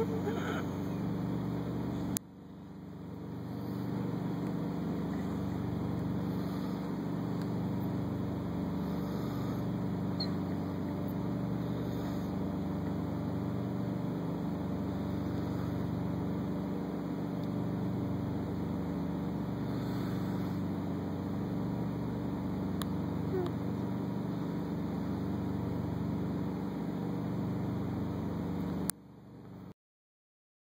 Ha ha ha.